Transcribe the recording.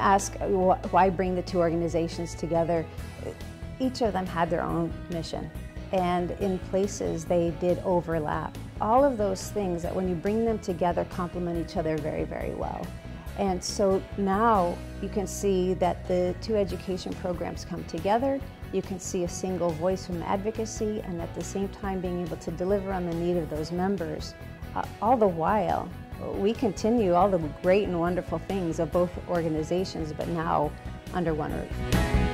ask why bring the two organizations together, each of them had their own mission and in places they did overlap. All of those things that when you bring them together complement each other very, very well. And so now you can see that the two education programs come together. You can see a single voice from advocacy and at the same time being able to deliver on the need of those members. Uh, all the while, we continue all the great and wonderful things of both organizations, but now under one roof.